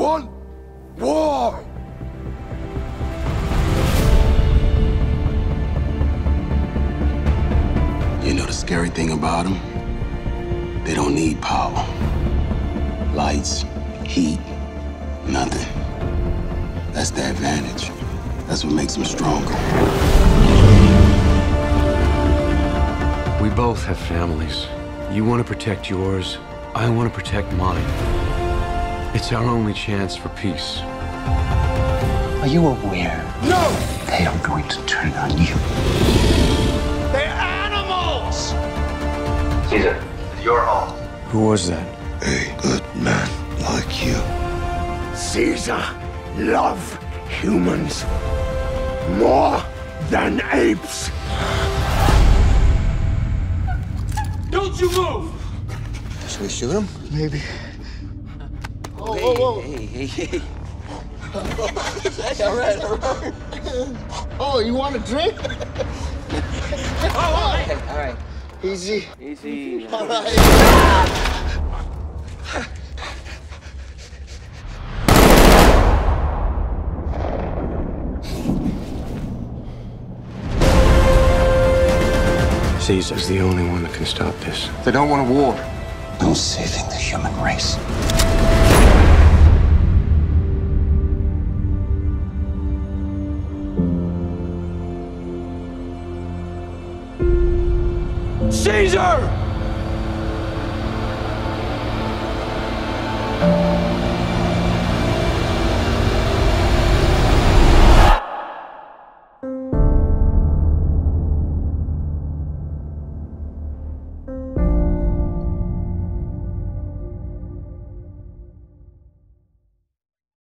want war. You know the scary thing about them? They don't need power. Lights, heat, nothing. That's the advantage. That's what makes them stronger. We both have families. You want to protect yours. I want to protect mine. It's our only chance for peace. Are you aware? No! They are going to turn on you. They're animals! Caesar, it's your home. Who was that? A good man like you. Caesar love humans more than apes. Don't you move! Should we shoot him? Maybe. Whoa, whoa, whoa. Hey, hey, hey. all right, all right. Oh, you want a drink? Oh, oh, okay, all right. Easy. Easy. All right. Caesar's the only one that can stop this. They don't want a war. No saving the human race. Caesar!